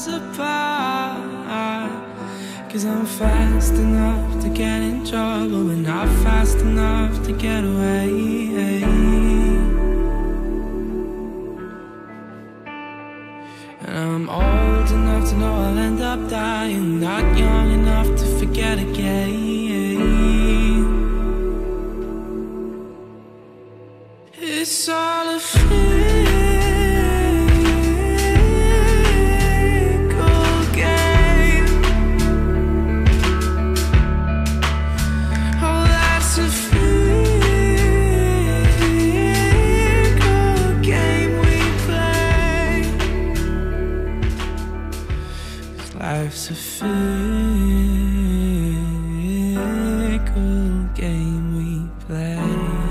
us apart. Cause I'm fast enough to get in trouble, and not fast enough to get away. And I'm old enough to know I'll end up dying, not young enough to forget again. It's all a fear. Life's a fickle game we play.